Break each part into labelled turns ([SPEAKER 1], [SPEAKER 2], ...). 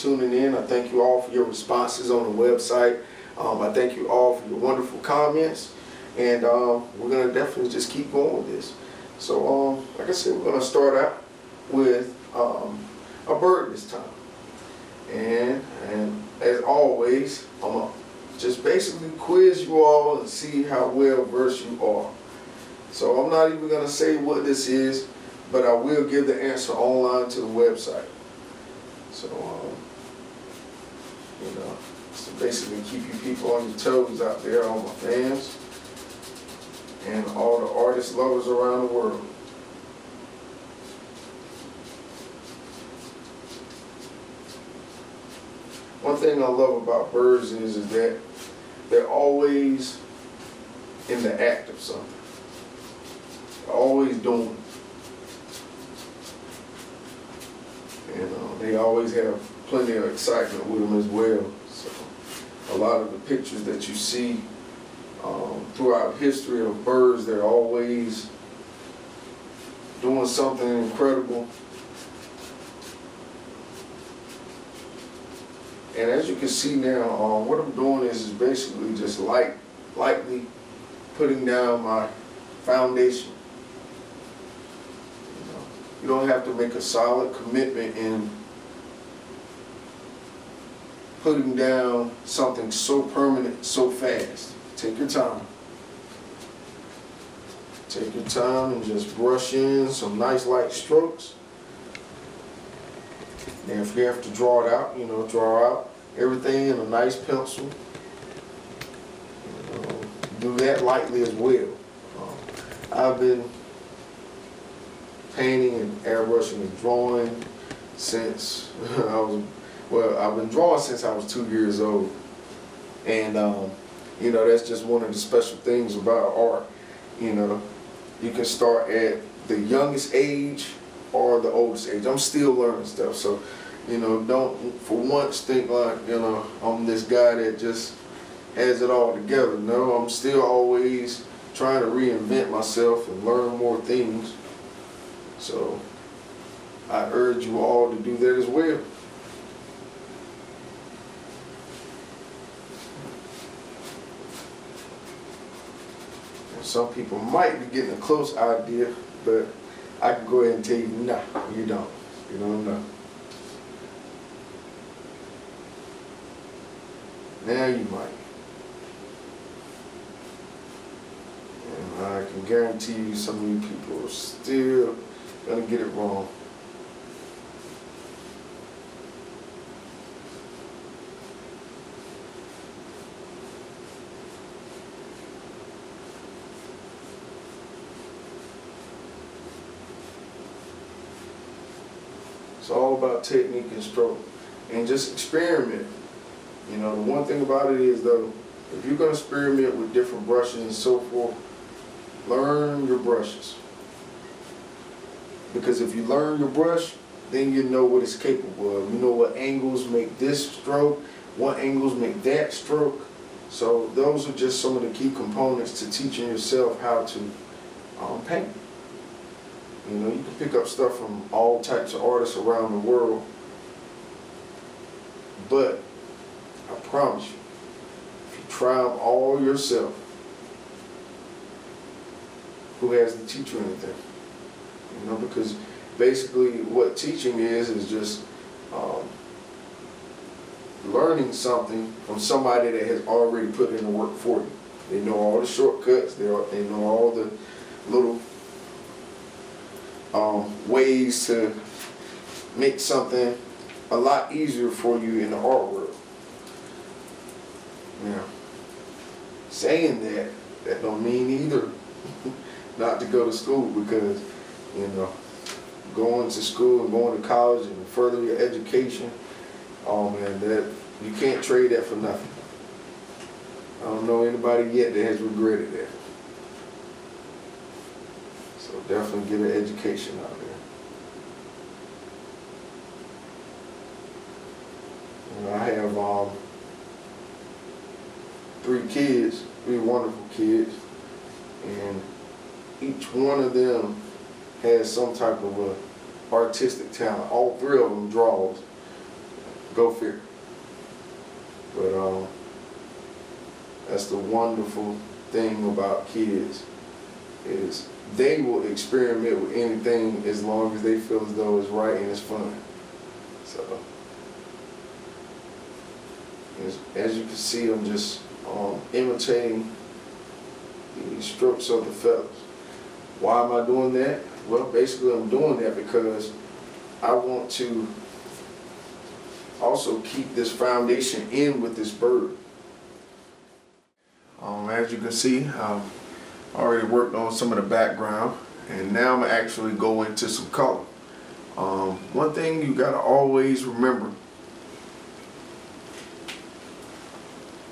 [SPEAKER 1] tuning in. I thank you all for your responses on the website. Um, I thank you all for your wonderful comments, and uh, we're going to definitely just keep going with this. So, um, like I said, we're going to start out with um, a bird this time. And, and as always, I'm going to just basically quiz you all and see how well versed you are. So I'm not even going to say what this is, but I will give the answer online to the website. So, um, you know, to basically keep you people on your toes out there, all my fans, and all the artist lovers around the world. One thing I love about birds is, is that they're always in the act of something. They're always doing. And uh, they always have plenty of excitement with them as well. So a lot of the pictures that you see um, throughout history of birds, they're always doing something incredible And as you can see now, uh, what I'm doing is, is basically just light, lightly putting down my foundation. You, know, you don't have to make a solid commitment in putting down something so permanent so fast. Take your time. Take your time and just brush in some nice light strokes. And if you have to draw it out, you know, draw out everything in a nice pencil. do that lightly as well. Um, I've been painting and airbrushing and drawing since I was, well, I've been drawing since I was two years old. And, um, you know, that's just one of the special things about art. You know, you can start at the youngest age or the oldest age. I'm still learning stuff. So you know, don't for once think like, you know, I'm this guy that just has it all together. No, I'm still always trying to reinvent myself and learn more things. So I urge you all to do that as well. Some people might be getting a close idea, but I can go ahead and tell you, nah, you don't. You don't know. Now you might. And I can guarantee you some of you people are still going to get it wrong. It's all about technique and stroke. And just experiment. You know, the one thing about it is though, if you're going to experiment with different brushes and so forth, learn your brushes. Because if you learn your brush, then you know what it's capable of. You know what angles make this stroke, what angles make that stroke. So those are just some of the key components to teaching yourself how to um, paint. You know, you can pick up stuff from all types of artists around the world, but I promise you, if you try them all yourself, who has to teach you anything? You know, because basically what teaching is is just um, learning something from somebody that has already put in the work for you. They know all the shortcuts. They are, they know all the little um, ways to make something a lot easier for you in the art world. Now, saying that, that don't mean either not to go to school because, you know, going to school and going to college and further your education, oh man, that you can't trade that for nothing. I don't know anybody yet that has regretted that. Definitely get an education out there. I have um, three kids, three wonderful kids, and each one of them has some type of a artistic talent. All three of them draws. Go figure. But um, that's the wonderful thing about kids is they will experiment with anything as long as they feel as though it's right and it's fun. So as, as you can see, I'm just um, imitating the strokes of the feathers. Why am I doing that? Well, basically I'm doing that because I want to also keep this foundation in with this bird. Um, as you can see, I've already worked on some of the background and now I'm actually go into some color. Um, one thing you gotta always remember,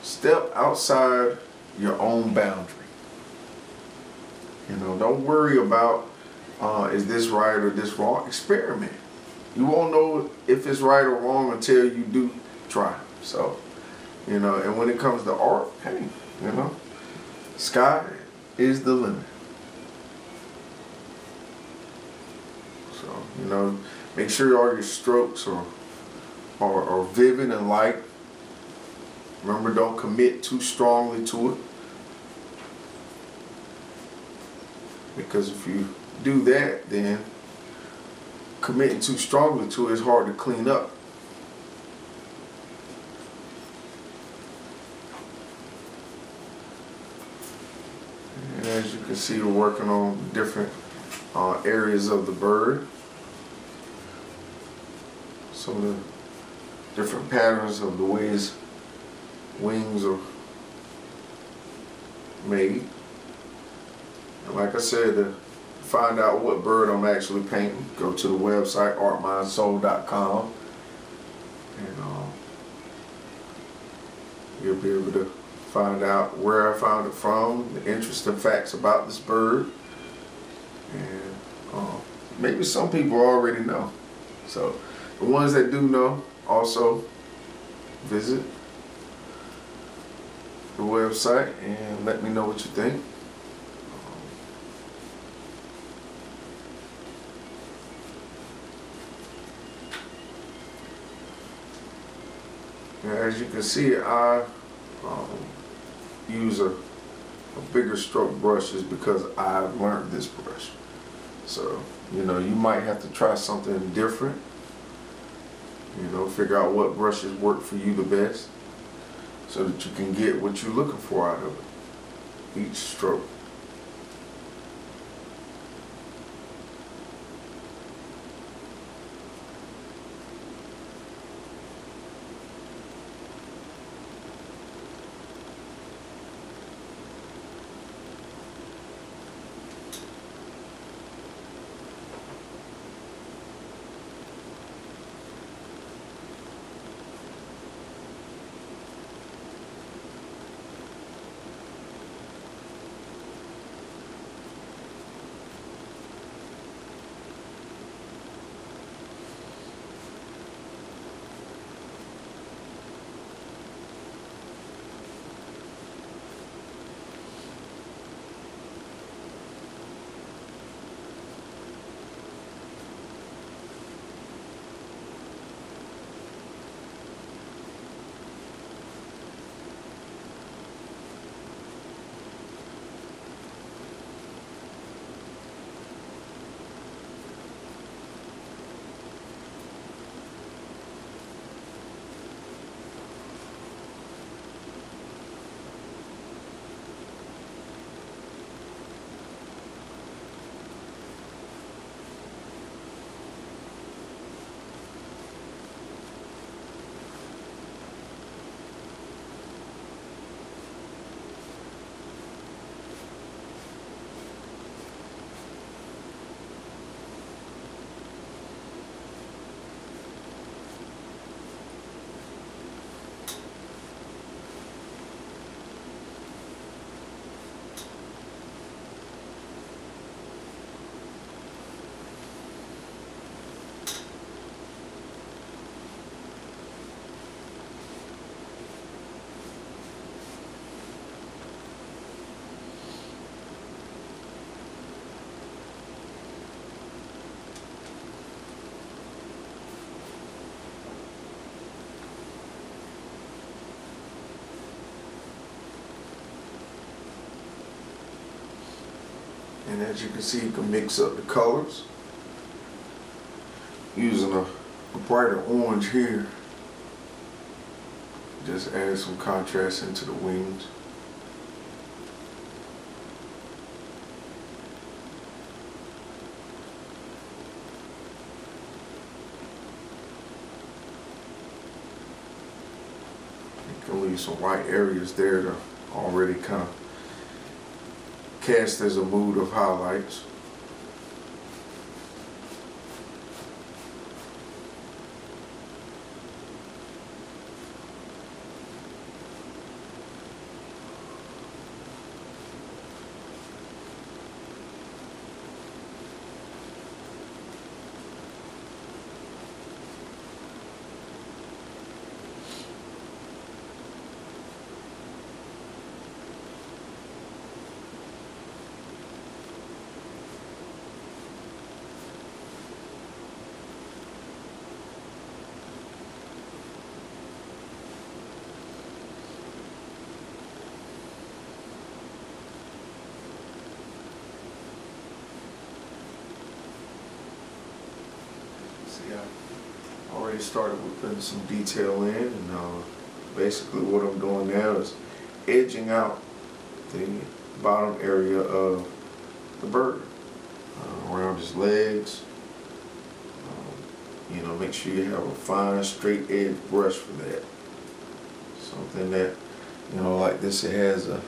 [SPEAKER 1] step outside your own boundary. You know, don't worry about uh, is this right or this wrong. Experiment. You won't know if it's right or wrong until you do try. So, you know, and when it comes to art, hey, you know, sky is the limit. So, you know, make sure all your strokes are, are, are vivid and light. Remember, don't commit too strongly to it. Because if you do that, then committing too strongly to it is hard to clean up. And as you can see, we're working on different uh, areas of the bird. Some of the different patterns of the ways wings are made. And like I said, to find out what bird I'm actually painting, go to the website artmindsoul.com and um, you'll be able to find out where I found it from, the interesting facts about this bird, and um, maybe some people already know. So the ones that do know, also visit the website and let me know what you think. As you can see, I um, use a, a bigger stroke brushes because I've learned this brush. So, you know, you might have to try something different. You know, figure out what brushes work for you the best so that you can get what you're looking for out of it, each stroke. And as you can see, you can mix up the colors using a, a brighter orange here. Just add some contrast into the wings. You can leave some white areas there to already kind of cast as a mood of highlights. See, Started with putting some detail in, and uh, basically what I'm doing now is edging out the bottom area of the bird uh, around his legs. Um, you know, make sure you have a fine, straight edge brush for that. Something that, you know, like this, it has a,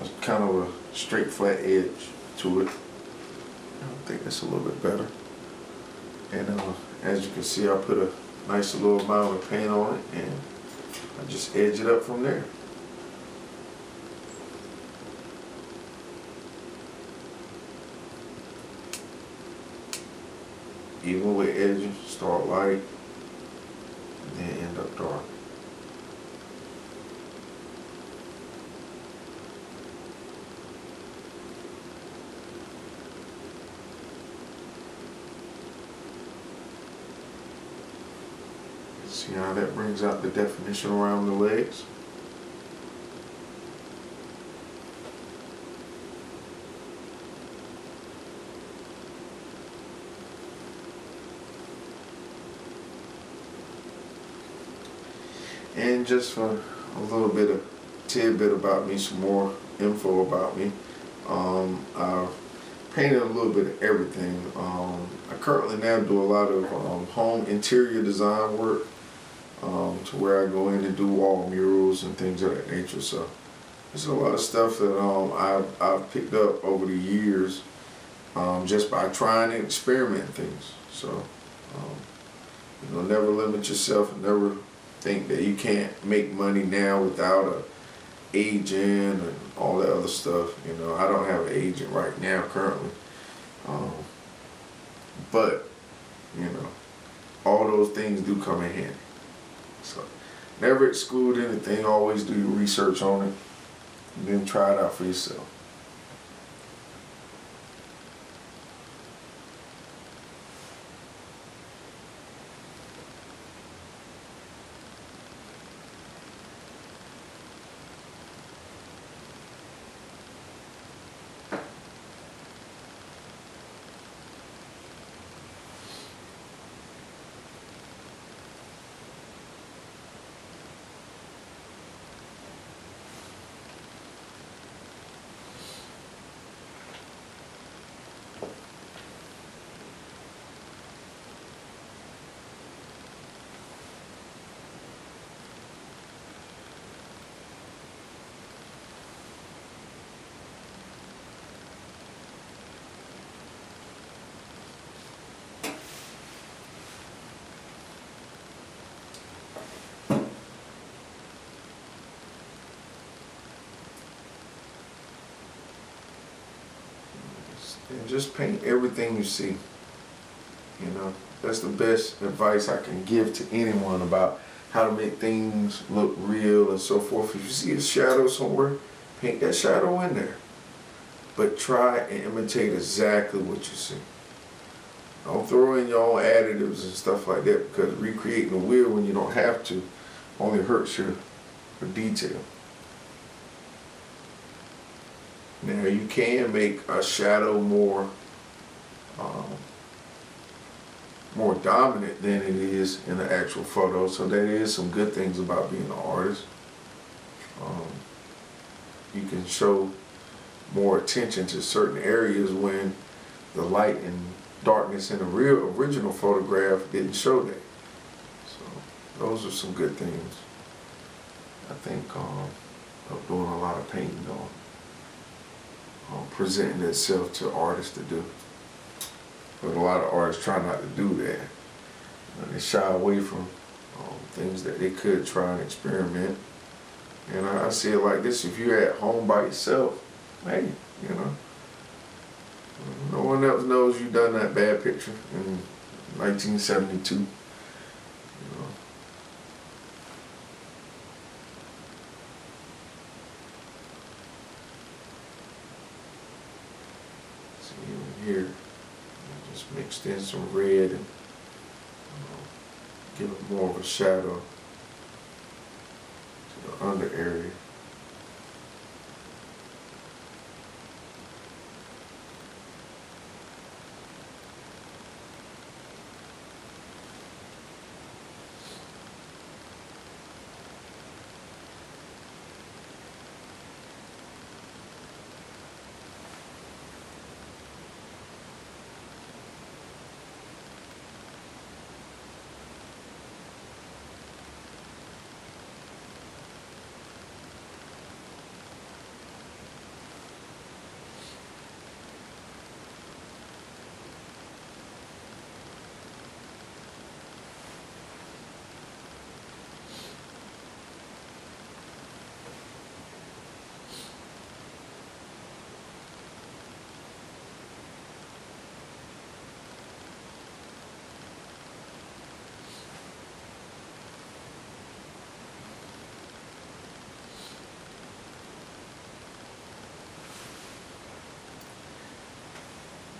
[SPEAKER 1] a kind of a straight, flat edge to it. I think that's a little bit better. And uh, as you can see, I put a nice little amount of paint on it and I just edge it up from there. Even with edges, start light and then end up dark. See how that brings out the definition around the legs? And just for a little bit of tidbit about me, some more info about me. Um, I've painted a little bit of everything. Um, I currently now do a lot of um, home interior design work um, to where I go in and do wall murals and things of that nature. So there's a lot of stuff that um, I've, I've picked up over the years um, just by trying and experimenting things. So um, you know, never limit yourself and never think that you can't make money now without a agent and all that other stuff. You know, I don't have an agent right now currently. Um, but, you know, all those things do come in handy. So never exclude anything, always do your research on it, and then try it out for yourself. And just paint everything you see. You know, that's the best advice I can give to anyone about how to make things look real and so forth. If you see a shadow somewhere, paint that shadow in there. But try and imitate exactly what you see. Don't throw in your own additives and stuff like that because recreating the wheel when you don't have to only hurts your, your detail. Now you can make a shadow more um, more dominant than it is in the actual photo. So that is some good things about being an artist. Um, you can show more attention to certain areas when the light and darkness in the real original photograph didn't show that. So those are some good things. I think um, of doing a lot of painting on um, presenting itself to artists to do. But a lot of artists try not to do that. they shy away from um, things that they could try and experiment. And I, I see it like this, if you're at home by yourself, hey, you know, no one else knows you done that bad picture in 1972. You know. See even here, in some red and know, give it more of a shadow to the under area.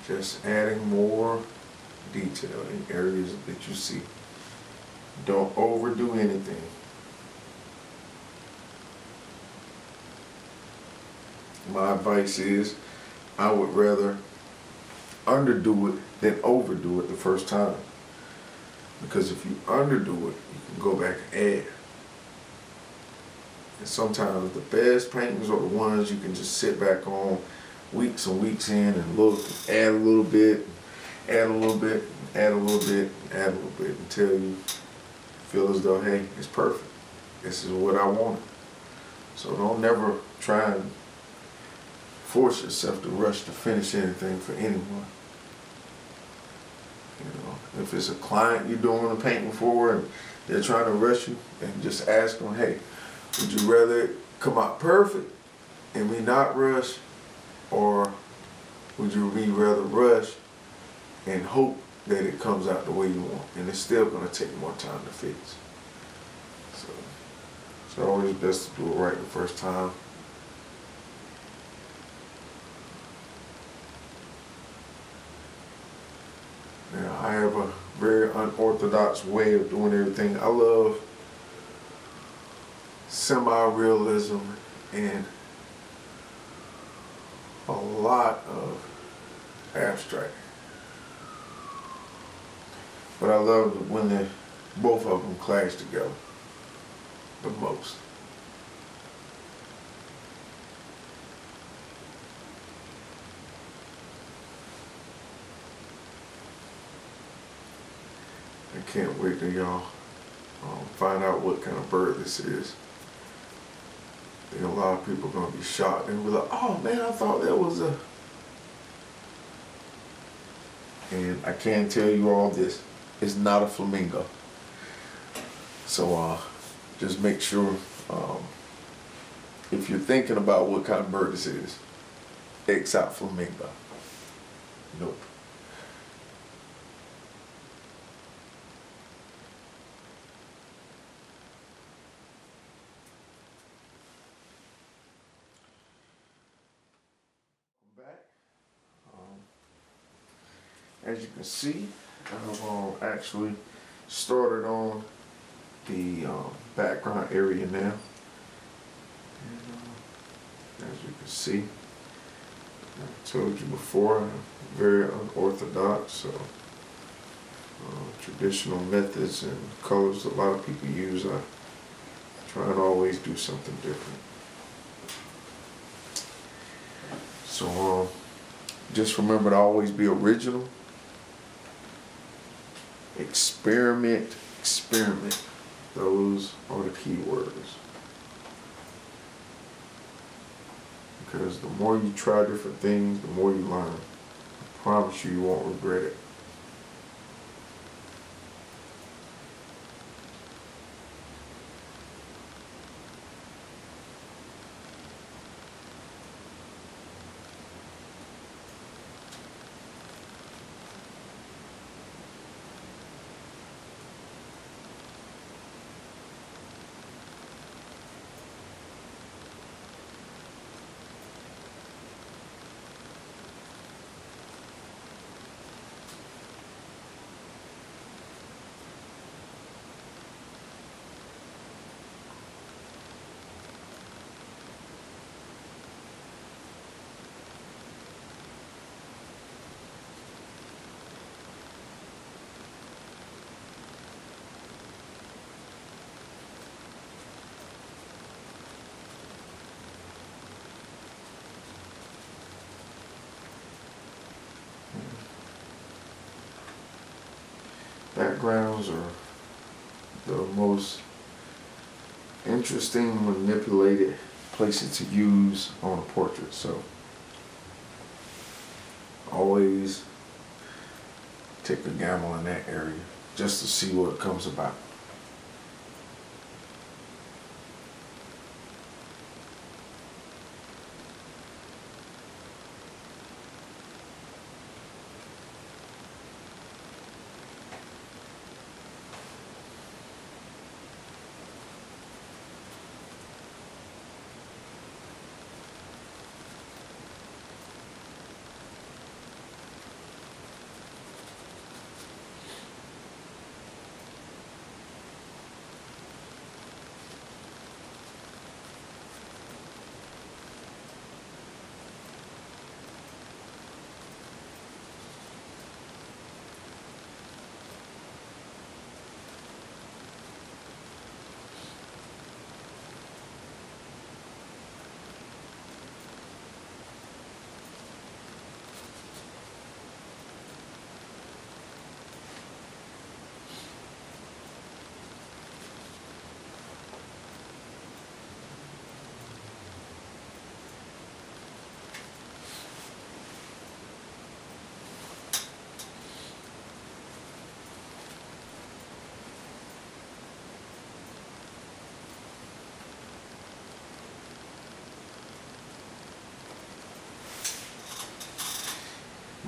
[SPEAKER 1] Just adding more detail in areas that you see. Don't overdo anything. My advice is I would rather underdo it than overdo it the first time. Because if you underdo it, you can go back and add. And sometimes the best paintings are the ones you can just sit back on weeks and weeks in and look, add a little bit, add a little bit, add a little bit, add a little bit until you feel as though, hey, it's perfect. This is what I wanted. So don't never try and force yourself to rush to finish anything for anyone. You know, if it's a client you're doing a painting for and they're trying to rush you, and just ask them, hey, would you rather come out perfect and we not rush or would you be rather rush and hope that it comes out the way you want? And it's still going to take more time to fix. So it's always best to do it right the first time. Now, I have a very unorthodox way of doing everything. I love semi-realism and a lot of abstract. But I love when the, both of them clash together the most. I can't wait to y'all um, find out what kind of bird this is a lot of people are going to be shocked and be like, oh man, I thought that was a. And I can tell you all this it's not a flamingo. So uh, just make sure um, if you're thinking about what kind of bird this is, X out flamingo. Nope. As you can see, I've um, actually started on the um, background area now. And, uh, as you can see, I told you before, I'm very unorthodox, so uh, traditional methods and colors a lot of people use, I try and always do something different. So um, just remember to always be original. Experiment, experiment. Those are the key words. Because the more you try different things, the more you learn. I promise you, you won't regret it. Backgrounds are the most interesting manipulated places to use on a portrait. So always take a gamble in that area just to see what comes about.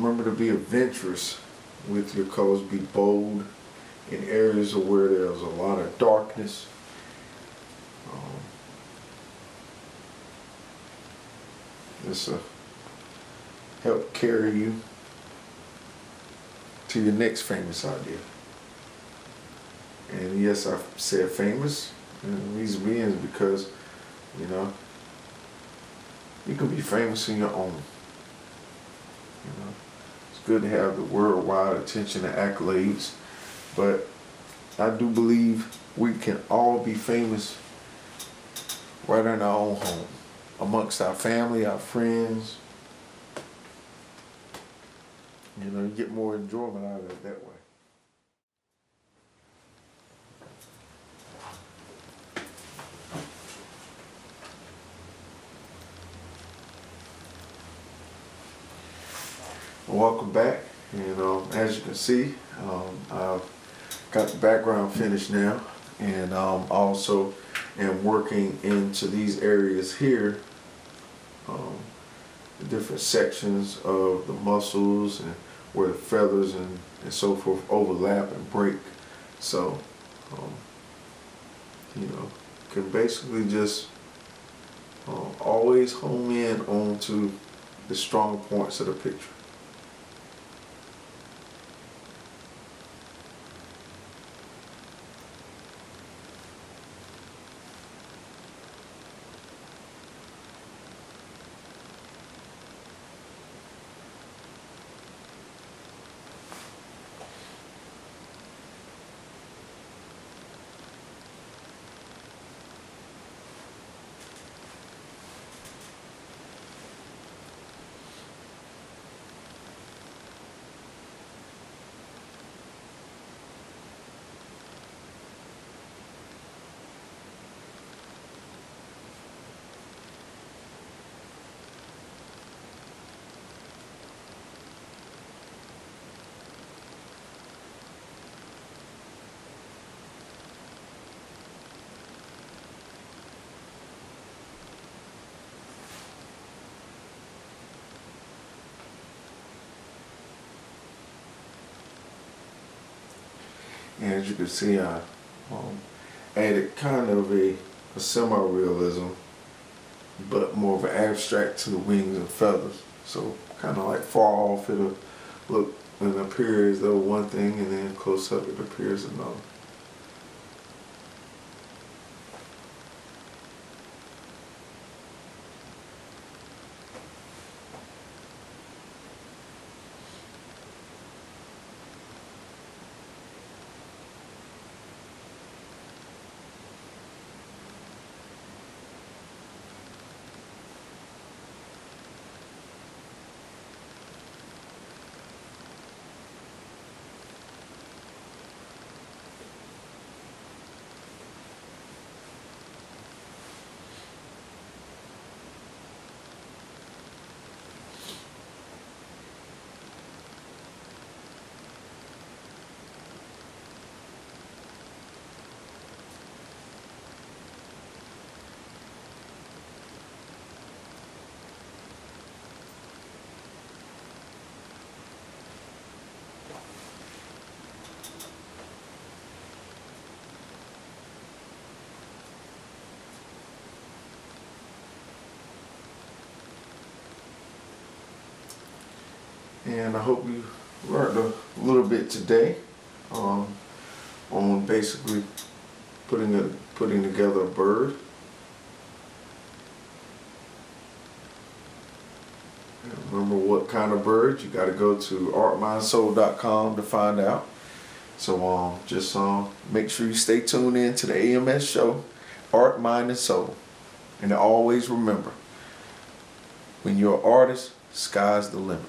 [SPEAKER 1] Remember to be adventurous with your colors. Be bold in areas of where there's a lot of darkness. Um, this will help carry you to your next famous idea. And yes, I said famous. And the reason being is because, you know, you can be famous in your own. Good to have the worldwide attention and accolades, but I do believe we can all be famous right in our own home, amongst our family, our friends. You know, you get more enjoyment out of it that way. Welcome back. And um, as you can see, um, I've got the background finished now, and um, also am working into these areas here, um, the different sections of the muscles and where the feathers and, and so forth overlap and break. So, um, you know, can basically just uh, always home in onto the strong points of the picture. And as you can see, I um, added kind of a, a semi-realism, but more of an abstract to the wings and feathers. So kind of like far off, it'll look and appear as though one thing, and then close up it appears another. And I hope you learned a little bit today um, on basically putting a putting together a bird. Remember what kind of bird? You got to go to artmindsoul.com to find out. So um, just um, make sure you stay tuned in to the AMS show, Art, Mind, and Soul. And always remember, when you're an artist, sky's the limit.